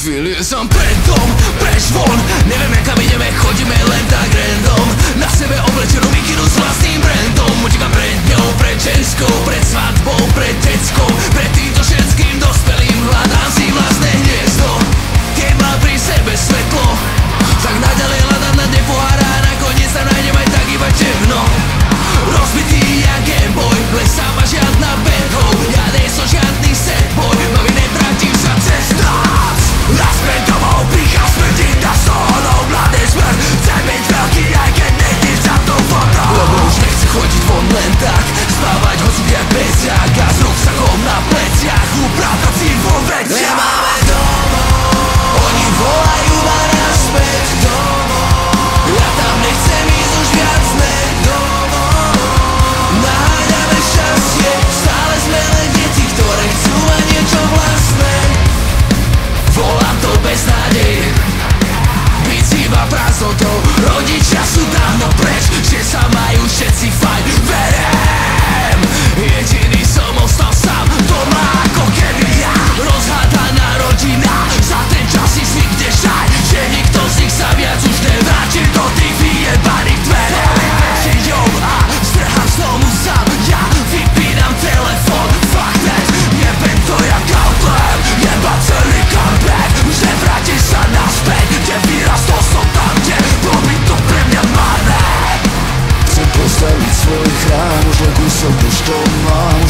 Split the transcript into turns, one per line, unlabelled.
Chvíli som pred dom, preč body so much